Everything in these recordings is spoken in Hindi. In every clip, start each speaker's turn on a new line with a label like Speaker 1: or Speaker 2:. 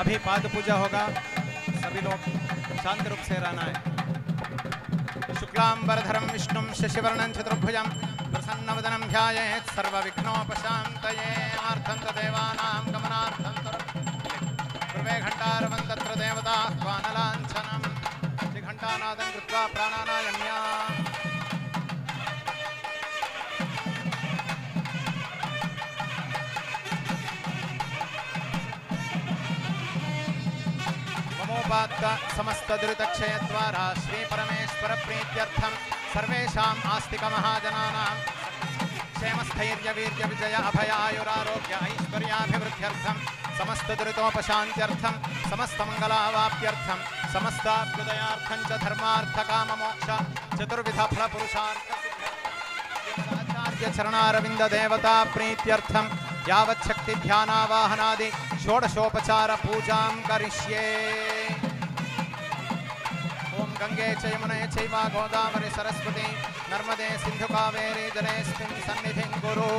Speaker 1: अभी पाद पूजा होगा। सभी लोग शांत रूप से रहना है। शुक्लांबरधरम विष्णुम शशिवर्णं चतुर्भुजं प्रसन्नवदनं ध्यायेत् सर्वविघ्नोपशान्तये आर्थं देवानां गमनार्थं तत्र कृत्वा प्राणानायम्या ममोपात्त समस्तदुरितक्षयद्वारा श्रीपरमेश्वरप्रीत्यर्थं सर्वेषाम् आस्तिकमहाजनानां क्षेमस्थैर्यवीर्यविजय अभय आयुरारोग्य ऐश्वर्याभिवृद्ध्यर्थं समस्तदुरितोपशान्त्यर्थं समस्तमङ्गलावाप्त्यर्थं समस्ताभ्युदयार्थं च धर्मार्थकाममोक्ष चतुर्विधफलपुरुषार्थ चरणारविन्ददेवता प्रीत्यर्थं षोडशोपचार पूजां करिष्ये। ॐ गङ्गे च यमुने चैव गोदावरि सरस्वती, नर्मदे सिन्धु कावेरी जलेऽस्मिन् सन्निधिं कुरु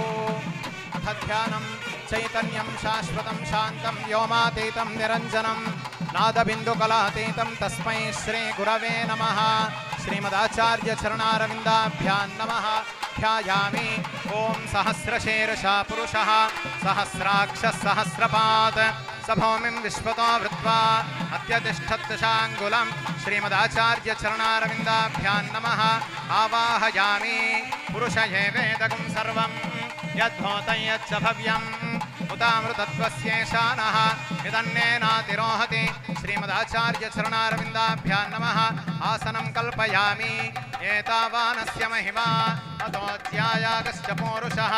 Speaker 1: अथ ध्यानं चैतन्यं शाश्वतं शान्तं व्योमातीतं निरञ्जनं, नादबिन्दुकलातीतं तस्मै श्रीगुरवे नमः। श्रीमदाचार्यचरणारविन्दाभ्यां नमः। ध्यायामि ॐ सहस्रशीर्षा पुरुषः सहस्राक्षः सहस्रपात् स भूमिं विश्वतो वृत्वा अत्यतिष्ठत्दशाङ्गुलं श्रीमदाचार्यचरणारविन्दाभ्यां नमः। आवाहयामि पुरुष एवेदगुं सर्वं। यद्भूतं यच्च भव्यम् उतामृतत्वस्येषानः यदन्नेनातिरोहति श्रीमदाचार्यचरणारविन्दाभ्यां नमः। आसनं कल्पयामि। एतावानस्य महिमा अतोऽध्यायागश्च पौरुषः।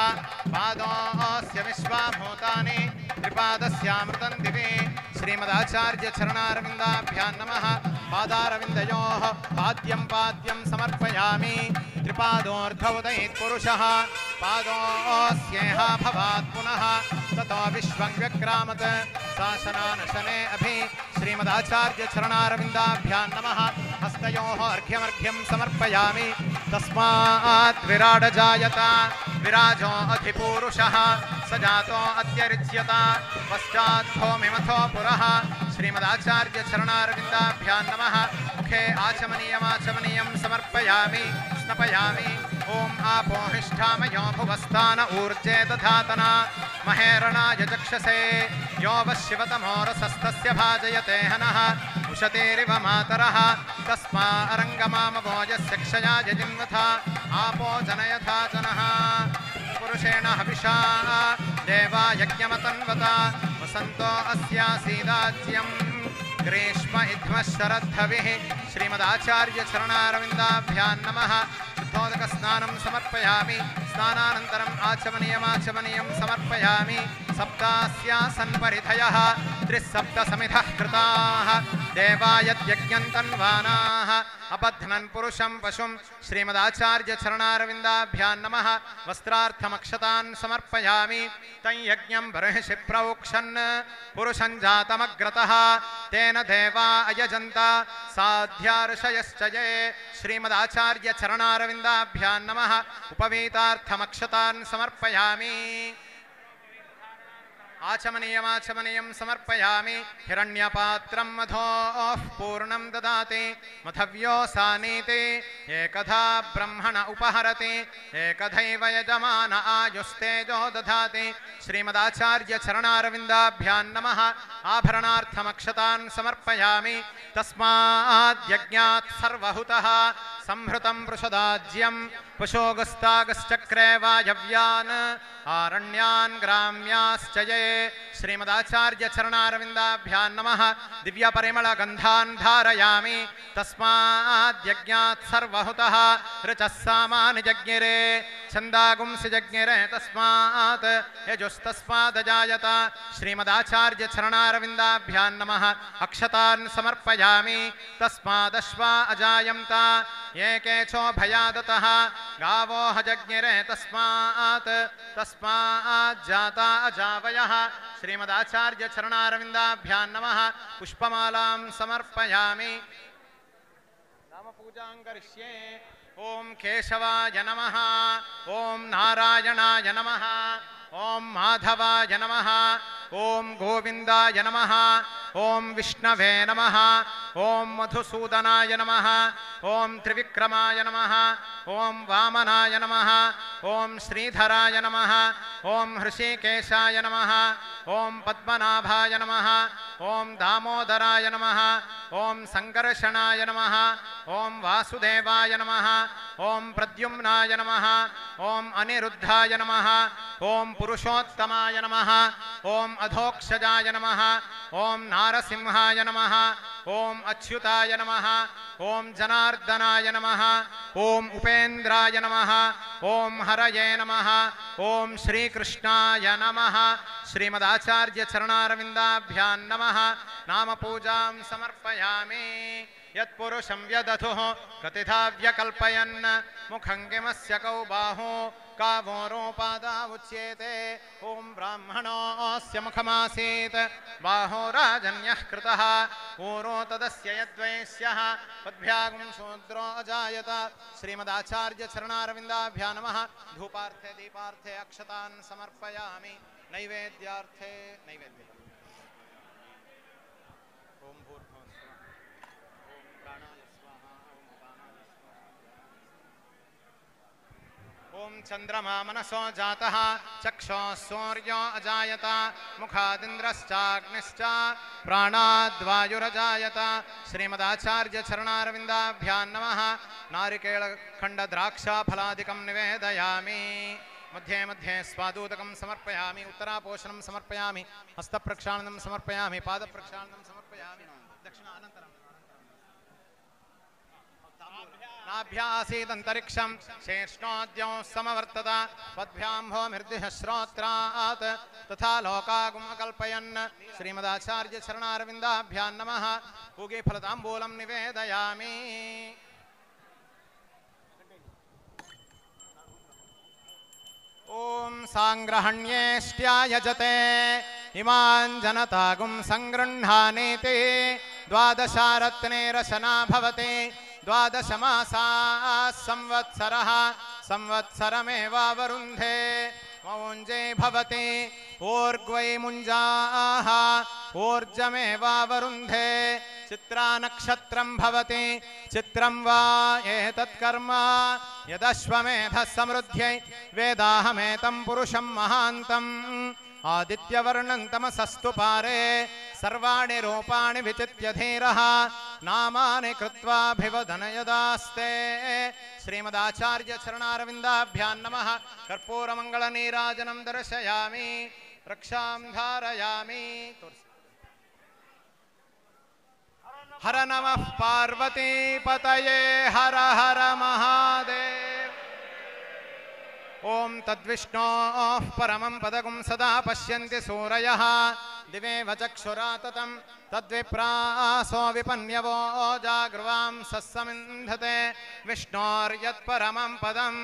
Speaker 1: पादोऽस्य विश्वाभूतानि त्रिपादस्यामृतं दिवि। श्रीमदाचार्यचरणारविन्दाभ्यां नमः। पादारविन्दयोः पाद्यं पाद्यं समर्पयामि। त्रिपादोऽर्धौदैत्पुरुषः पादोऽस्येह भवात् पुनः। ततो विश्वं व्यक्रामत्। शासनानशने अभि। श्रीमदाचार्यचरणारविन्दाभ्यां नमः। हस्तयोः अर्घ्यमर्घ्यं समर्पयामि। तस्मात् विराडजायत, विराजो अधिपूरुषः स जातो अत्यरिच्यत पुरः। श्रीमदाचार्यचरणारविन्दाभ्यां नमः। मुखे आचमनीयमाचमनीयं समर्पयामि, स्नपयामि। ॐ आपोहिष्ठामयो भुवस्थान ऊर्जे दधातना। महेरणाय चक्षसे यो वः शिवतमोरसस्तस्य भाजयते हनः। उशतेरिव मातरः तस्मा अरङ्गमामभोजस्य क्षयाय जिन्वथा आपो जनयथा जनः। पुरुषेण हविषा। देवा यज्ञमतन्वता। वसन्तो अस्यासीदाज्यम्। ग्रीष्म इध्मः शरद्धविः। श्रीमदाचार्यचरणारविन्दाभ्यां नमः। शुद्धोदकस्नानं समर्पयामि। स्नानानन्तरम् आचमनीयमाचमनीयं समर्पयामि। सप्तास्यासन्परिधयः त्रिसप्तसमिधः कृताः, देवायद्यज्ञन्तन्वानाः, अबध्नन् पुरुषं पशुं समर्पयामि, तं बर्हिषि प्रौक्षन् पुरुषं जातमग्रतः, तेन देवा अयजन्त, साध्यार्षयश्च ये श्रीमदाचार्यचरणारविन्दाभ्यां समर्पयामि। आचमनीयमाचमनीयं समर्पयामि हिरण्यपात्रं मधोः पूर्णं ददाति मथव्योऽसानीति एकधा ब्रह्मण उपहरति, एकधैव यजमान आयुस्तेजो दधाति। श्रीमदाचार्यचरणारविन्दाभ्यां नमः, आभरणार्थमक्षतान् समर्पयामि तस्माद्यज्ञात् सर्वहुतः। संहृतं वृषदाज्यं पशोगस्तागश्चक्रे वायव्यान्, आरण्यान् ग्राम्याश्च ये श्रीमदाचार्यचरणारविन्दाभ्यां नमः। दिव्यपरिमलगन्धान् धारयामि। तस्माद्यज्ञात् सर्वहुतः। ऋचः सामानि जज्ञिरे छन्दागुंसि जज्ञिरे तस्मात्। यजुस्तस्मादजायत। श्रीमदाचार्यचरणारविन्दाभ्यां नमः। अक्षतान् समर्पयामि। तस्मादश्वा अजायन्त एकेचोभयादतः गावो हजज्ञिरे तस्मात् तस्माज्जाता अजावयः। श्रीमदाचार्यचरणारविन्दाभ्यां नमः। पुष्पमालां समर्पयामि। नामपूजां करिष्ये। ॐ केशवाय नमः। ॐ नारायणाय नमः। ॐ माधवाय नमः ॐ गोविन्दाय नमः ॐ विष्णवे नमः ॐ मधुसूदनाय नमः ॐ त्रिविक्रमाय नमः ॐ वामनाय नमः ॐ श्रीधराय नमः ॐ हृषिकेशाय नमः ॐ पद्मनाभाय नमः ॐ दामोदराय नमः ॐ सङ्कर्षणाय नमः ॐ वासुदेवाय नमः ॐ प्रद्युम्नाय नमः ॐ अनिरुद्धाय नमः ॐ पुरुषोत्तमाय नमः ॐ अधोक्षजाय नमः ॐ नारसिंहाय नमः ॐ अच्युताय नमः ॐ जनार्दनाय नमः ॐ उपेन्द्राय नमः ॐ हरये नमः ॐ श्रीकृष्णाय नमः श्रीमदाचार्यचरणारविन्दाभ्यां नमः, नामपूजां समर्पयामि। यत्पुरुषं व्यदधुः कतिथा व्यकल्पयन् मुखं किमस्य कौ बाहो कावोरोपादा उच्येते ॐ ब्राह्मणोऽस्य मुखमासीत्। बाहो राजन्यः कृतः। ऊरो तदस्य यद्वैश्यः पद्भ्यागं शूद्रो अजायत। श्रीमदाचार्यचरणारविन्दाभ्या नमः। धूपार्थे दीपार्थे अक्षतान् समर्पयामि। नैवेद्यार्थे नैवेद्य ॐ भूर्भुवः स्वः ॐ प्राणाय स्वाहा ॐ उपानाय स्वाहा ॐ चन्द्रमा मनसो जातः, चक्षुः सूर्यो अजायत, मुखादिन्द्रश्चाग्निश्च, प्राणाद्वायुरजायत। श्रीमदाचार्यचरणारविन्दाभ्यां नमः। नारिकेळखण्डद्राक्षाफलादिकं निवेदयामि। मध्ये मध्ये स्वादूतकं समर्पयामि, उत्तरापोषणं समर्पयामि, हस्तप्रक्षालनं समर्पयामि, पादप्रक्षालनं समर्पयामि। दक्षिण अनन्तरं नाभ्यासीदन्तरिक्षं शेष्णोद्यौ समवर्तत तथा लोकागुम् अकल्पयन् श्रीमदाचार्यचरणारविन्दाभ्यां नमः। पूगीफलताम्बूलं निवेदयामि। ॐ साङ्ग्रहण्येष्ट्यायजते इमान् जनतागुं सङ्गृह्णानीति द्वादशारत्नेरशना भवति द्वादशमासाः संवत्सरः संवत्सरमेवावरुन्धे, मौञ्जे भवति ऊर्ग्वै मुञ्जाः, ऊर्जमेवावरुन्धे, चित्रानक्षत्रं भवति, चित्रं वा एतत्कर्म यदश्वमेधः समृद्ध्यै, वेदाहमेतं पुरुषं महान्तम् आदित्यवर्णं तमसस्तु पारे, सर्वाणि रूपाणि विचित्य धीरः नामानि कृत्वाभिवदन यदास्ते श्रीमदाचार्यचरणारविन्दाभ्यां नमः। कर्पूरमङ्गलनीराजनं दर्शयामि। रक्षां धारयामि। हर नमः पार्वतीपतये हर हर महादेव। ॐ तद्विष्णोः परमं पदगुं सदा पश्यन्ति सूरयः दिवेव चक्षुरा ततं तद्विप्रासो विपन्यवो जागृवां सस्समिन्धते विष्णोर्यत्परमं पदं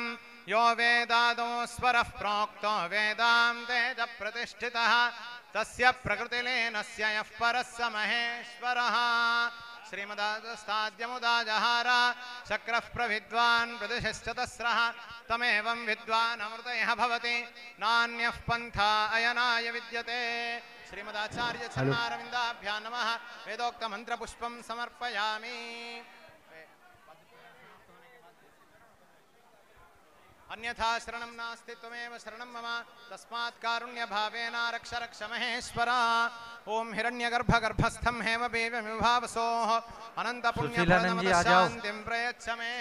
Speaker 1: यो वेदादो स्वरः प्रोक्तो वेदान्ते च प्रतिष्ठितः तस्य प्रकृतिलीनस्य यः परः स महेश्वरः। श्रीमदास्ताद्यमुदाजहार चक्रः प्रविद्वान् प्रदिशश्चतस्रः तमेवं विद्वान् अमृतयः भवति। नान्यः पन्था अयनाय विद्यते। श्रीमदाचार्यचरणारविन्दाभ्यां नमः। वेदोक्तमन्त्रपुष्पं समर्पयामि। अन्यथा शरणं नास्ति त्वमेव शरणं मम। तस्मात् कारुण्यभावेन रक्ष रक्ष महेश्वर। ॐ हिरण्यगर्भगर्भस्थं हेमबेवमिभावसोः
Speaker 2: सुशीलानंद जी, आ जाओ।
Speaker 1: अनन्तपुण्यफलशान्तिं प्रयच्छ मे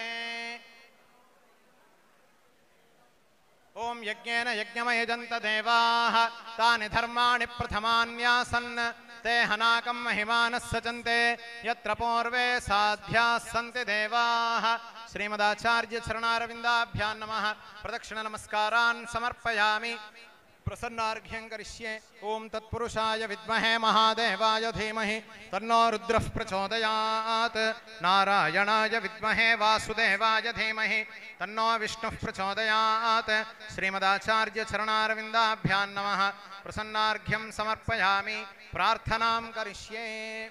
Speaker 1: ॐ यज्ञेन यज्ञमयजन्त देवाः, तानि धर्माणि प्रथमान्यासन्। ते हनाकं महिमानः सचन्ते यत्र पूर्वे साध्याः सन्ति देवाः। श्रीमदाचार्यचरणारविन्दाभ्यां नमः। प्रदक्षिणनमस्कारान् समर्पयामि। प्रसन्नार्घ्यं करिष्ये ॐ तत्पुरुषाय विद्महे महादेवाय धीमहि। तन्नो रुद्रः प्रचोदयात्। नारायणाय विद्महे वासुदेवाय धीमहि। तन्नो विष्णुः प्रचोदयात्। श्रीमदाचार्यचरणारविन्दाभ्यां नमः। प्रसन्नार्घ्यं समर्पयामि। प्रार्थनां करिष्ये।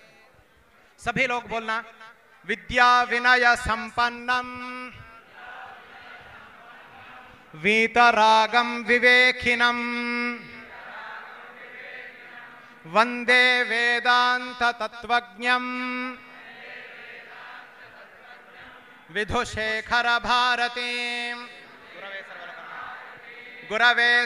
Speaker 1: सभी लोग बोलना। विद्या विनय संपन्नम। वीतरागं विवेकिनम्। वंदे वेदान्ततत्त्वज्ञम्। विधुशेखरभारतीम्। गुरवे